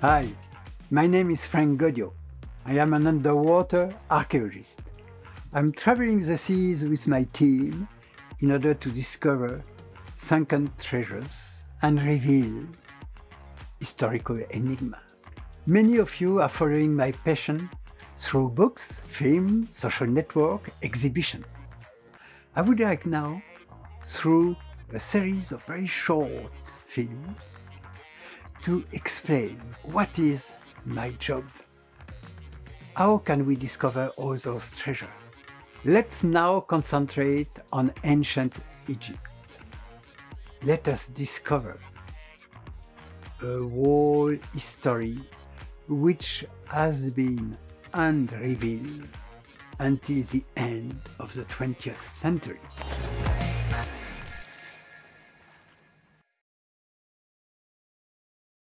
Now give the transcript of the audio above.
Hi, my name is Franck Goddio. I am an underwater archaeologist. I'm traveling the seas with my team in order to discover sunken treasures and reveal historical enigmas. Many of you are following my passion through books, film, social network, exhibition. I would like now, through a series of very short films, to explain what is my job. How can we discover all those treasures? Let's now concentrate on ancient Egypt. Let us discover a whole history which has been unrevealed until the end of the 20th century.